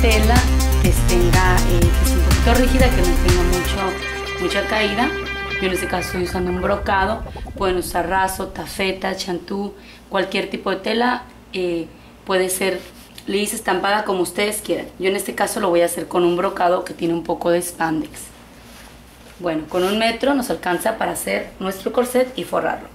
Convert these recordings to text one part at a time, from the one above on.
tela que tenga, eh, que esté un poquito rígida, que no tenga mucho, mucha caída. Yo en este caso estoy usando un brocado. Pueden usar raso, tafeta, chantú, cualquier tipo de tela. Eh, puede ser lisa, estampada, como ustedes quieran. Yo en este caso lo voy a hacer con un brocado que tiene un poco de spandex. Bueno, con un metro nos alcanza para hacer nuestro corset y forrarlo.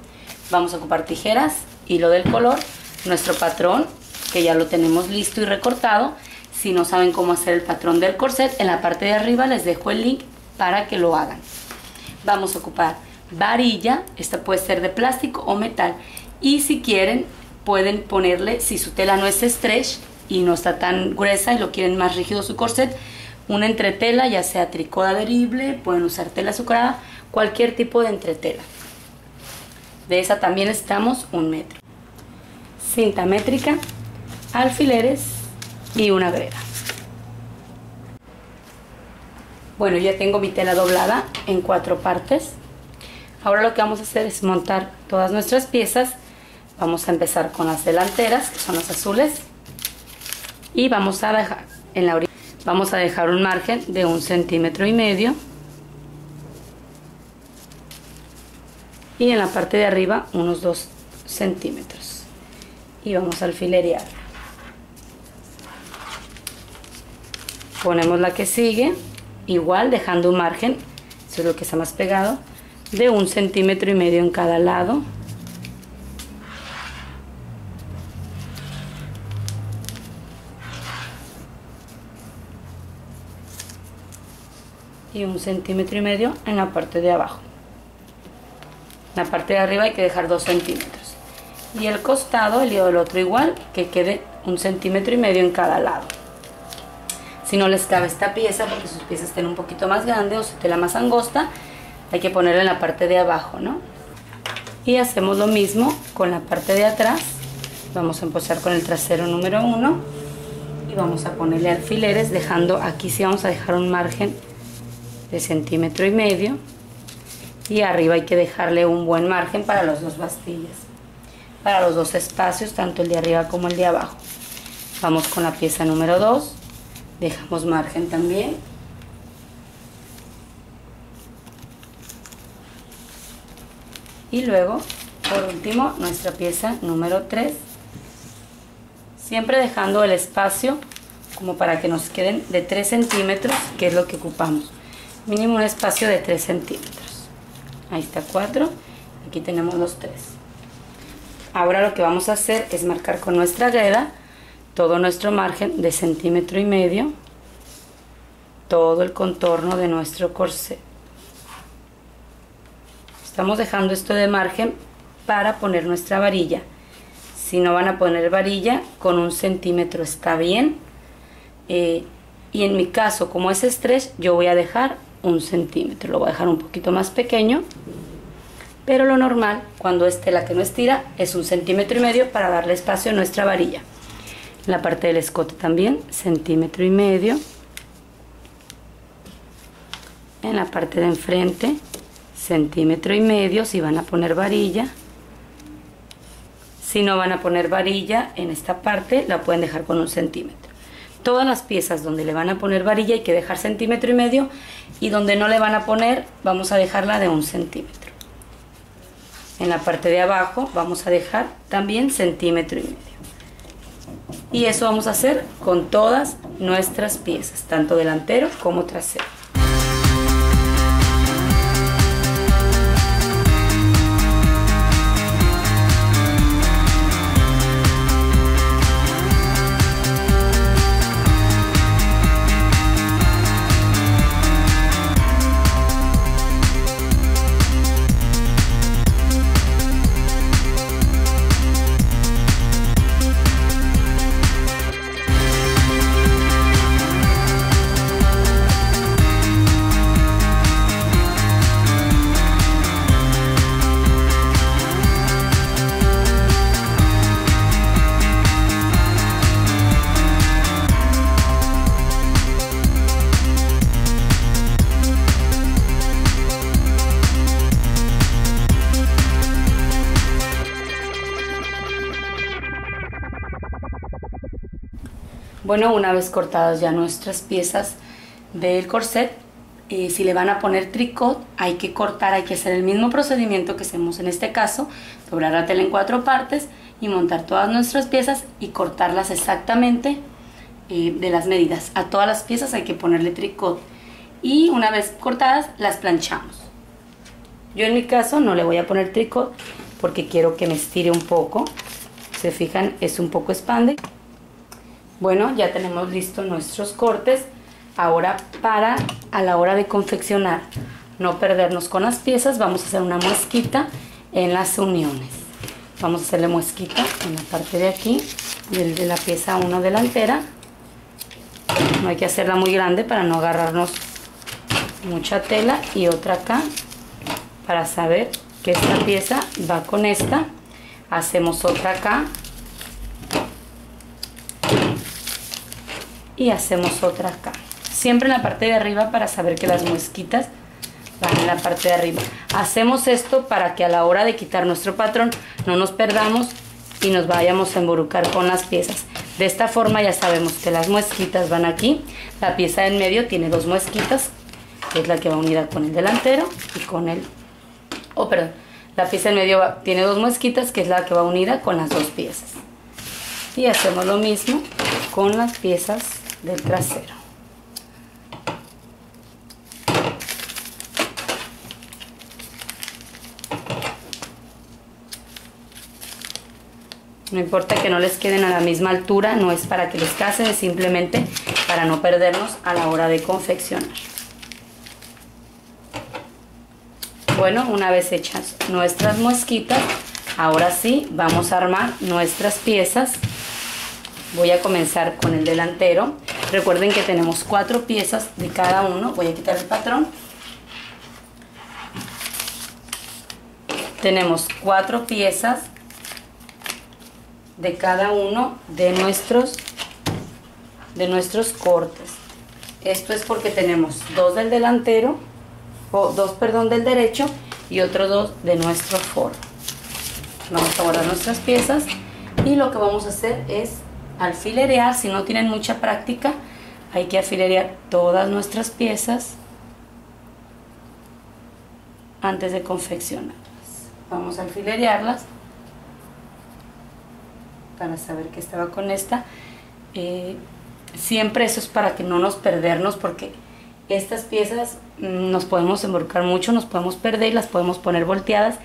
Vamos a ocupar tijeras, hilo del color, nuestro patrón, que ya lo tenemos listo y recortado. Si no saben cómo hacer el patrón del corset, en la parte de arriba les dejo el link para que lo hagan vamos a ocupar varilla, esta puede ser de plástico o metal y si quieren pueden ponerle, si su tela no es stretch y no está tan gruesa y lo quieren más rígido su corset, una entretela, ya sea tricot adherible, pueden usar tela azucarada, cualquier tipo de entretela. De esa también necesitamos un metro. Cinta métrica, alfileres y una greda. Bueno, ya tengo mi tela doblada en cuatro partes. Ahora lo que vamos a hacer es montar todas nuestras piezas. Vamos a empezar con las delanteras, que son las azules. Y vamos a dejar en la vamos a dejar un margen de un centímetro y medio. Y en la parte de arriba unos dos centímetros. Y vamos a alfilerear. Ponemos la que sigue igual dejando un margen, eso es lo que está más pegado, de un centímetro y medio en cada lado. Y un centímetro y medio en la parte de abajo. En la parte de arriba hay que dejar dos centímetros. Y el costado, el hilo del otro igual, que quede un centímetro y medio en cada lado. Si no les cabe esta pieza, porque sus piezas estén un poquito más grande o su tela más angosta, hay que ponerla en la parte de abajo, ¿no? Y hacemos lo mismo con la parte de atrás. Vamos a empezar con el trasero número 1 y vamos a ponerle alfileres, dejando aquí sí vamos a dejar un margen de centímetro y medio y arriba hay que dejarle un buen margen para los dos bastillas, para los dos espacios, tanto el de arriba como el de abajo. Vamos con la pieza número 2 dejamos margen también. Y luego por último nuestra pieza número 3 siempre dejando el espacio como para que nos queden de 3 centímetros que es lo que ocupamos. Mínimo un espacio de 3 centímetros. Ahí está 4 aquí tenemos los 3 ahora lo que vamos a hacer es marcar con nuestra greda todo nuestro margen de centímetro y medio, todo el contorno de nuestro corset. Estamos dejando esto de margen para poner nuestra varilla. Si no van a poner varilla, con un centímetro está bien. Eh, y en mi caso, como es stretch, yo voy a dejar un centímetro. Lo voy a dejar un poquito más pequeño. Pero lo normal, cuando es tela que no estira, es un centímetro y medio para darle espacio a nuestra varilla la parte del escote también centímetro y medio. En la parte de enfrente centímetro y medio si van a poner varilla. Si no van a poner varilla en esta parte la pueden dejar con un centímetro. Todas las piezas donde le van a poner varilla hay que dejar centímetro y medio y donde no le van a poner vamos a dejarla de un centímetro. En la parte de abajo vamos a dejar también centímetro y medio y eso vamos a hacer con todas nuestras piezas, tanto delantero como trasero. Bueno, una vez cortadas ya nuestras piezas del corset, eh, si le van a poner tricot, hay que cortar, hay que hacer el mismo procedimiento que hacemos en este caso, doblar la tela en cuatro partes y montar todas nuestras piezas y cortarlas exactamente eh, de las medidas. A todas las piezas hay que ponerle tricot y una vez cortadas las planchamos. Yo en mi caso no le voy a poner tricot porque quiero que me estire un poco. Se fijan, es un poco expande. Bueno, ya tenemos listos nuestros cortes. Ahora para a la hora de confeccionar, no perdernos con las piezas, vamos a hacer una muesquita en las uniones. Vamos a hacerle muesquita en la parte de aquí, de la pieza 1 delantera. No hay que hacerla muy grande para no agarrarnos mucha tela y otra acá para saber que esta pieza va con esta. Hacemos otra acá y hacemos otra acá siempre en la parte de arriba para saber que las muesquitas van en la parte de arriba. Hacemos esto para que a la hora de quitar nuestro patrón no nos perdamos y nos vayamos a emborucar con las piezas. De esta forma ya sabemos que las muesquitas van aquí. La pieza en medio tiene dos muesquitas, que es la que va unida con el delantero y con el... Oh, perdón. La pieza en medio tiene dos muesquitas, que es la que va unida con las dos piezas. Y hacemos lo mismo con las piezas del trasero. No importa que no les queden a la misma altura, no es para que les casen, es simplemente para no perdernos a la hora de confeccionar. Bueno, una vez hechas nuestras muesquitas, ahora sí vamos a armar nuestras piezas. Voy a comenzar con el delantero. Recuerden que tenemos cuatro piezas de cada uno. Voy a quitar el patrón. Tenemos cuatro piezas de cada uno de nuestros de nuestros cortes esto es porque tenemos dos del delantero o dos perdón del derecho y otros dos de nuestro foro vamos a guardar nuestras piezas y lo que vamos a hacer es alfilerear si no tienen mucha práctica hay que alfilerear todas nuestras piezas antes de confeccionarlas vamos a alfilerearlas para saber que estaba con esta. Eh, siempre eso es para que no nos perdernos porque estas piezas nos podemos embrucar mucho, nos podemos perder y las podemos poner volteadas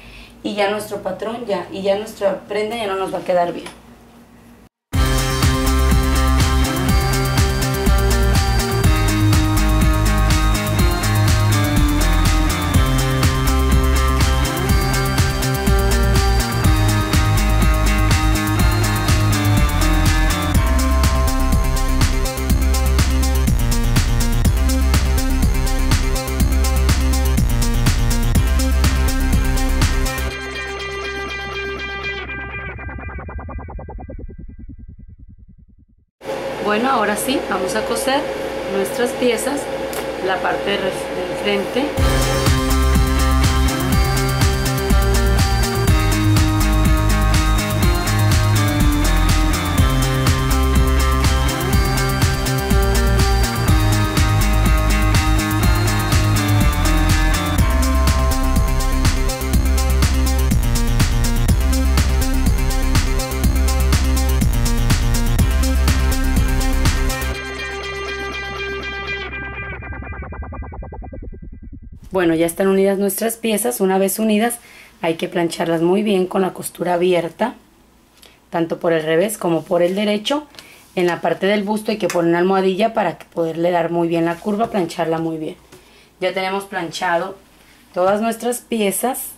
y ya nuestro patrón ya y ya nuestra prenda ya no nos va a quedar bien. Bueno, ahora sí, vamos a coser nuestras piezas, la parte del frente. Bueno, ya están unidas nuestras piezas. Una vez unidas hay que plancharlas muy bien con la costura abierta, tanto por el revés como por el derecho. En la parte del busto hay que poner una almohadilla para poderle dar muy bien la curva, plancharla muy bien. Ya tenemos planchado todas nuestras piezas.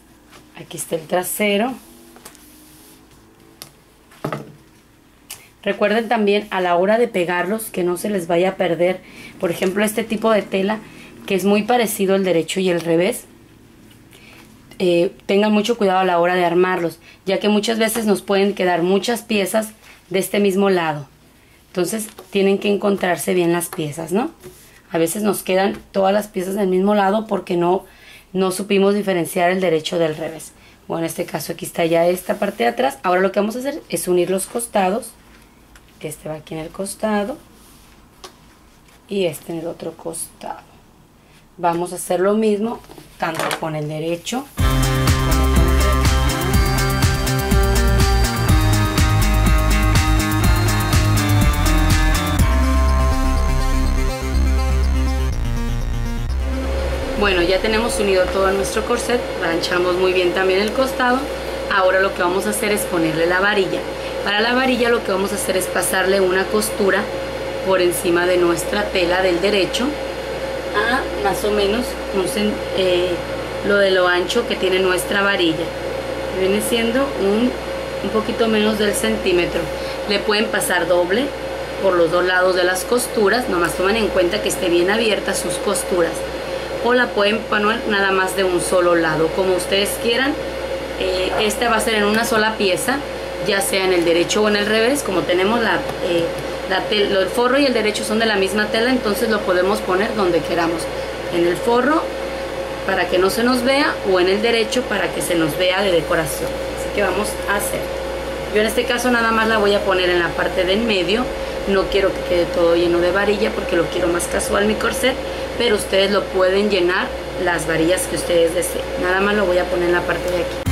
Aquí está el trasero. Recuerden también a la hora de pegarlos que no se les vaya a perder. Por ejemplo, este tipo de tela que es muy parecido el derecho y el revés, eh, tengan mucho cuidado a la hora de armarlos, ya que muchas veces nos pueden quedar muchas piezas de este mismo lado. Entonces tienen que encontrarse bien las piezas, ¿no? A veces nos quedan todas las piezas del mismo lado porque no, no supimos diferenciar el derecho del revés. Bueno, en este caso aquí está ya esta parte de atrás. Ahora lo que vamos a hacer es unir los costados. Este va aquí en el costado y este en el otro costado vamos a hacer lo mismo tanto con el derecho Bueno, ya tenemos unido todo nuestro corset, ranchamos muy bien también el costado. Ahora lo que vamos a hacer es ponerle la varilla. Para la varilla lo que vamos a hacer es pasarle una costura por encima de nuestra tela del derecho a más o menos eh, lo de lo ancho que tiene nuestra varilla. Viene siendo un, un poquito menos del centímetro. Le pueden pasar doble por los dos lados de las costuras, nomás tomen en cuenta que esté bien abierta sus costuras o la pueden poner nada más de un solo lado, como ustedes quieran. Eh, esta va a ser en una sola pieza, ya sea en el derecho o en el revés, como tenemos la, eh, el forro y el derecho son de la misma tela, entonces lo podemos poner donde queramos. En el forro para que no se nos vea o en el derecho para que se nos vea de decoración. Así que vamos a hacer. Yo en este caso nada más la voy a poner en la parte del medio. No quiero que quede todo lleno de varilla porque lo quiero más casual mi corset pero ustedes lo pueden llenar las varillas que ustedes deseen. Nada más lo voy a poner en la parte de aquí.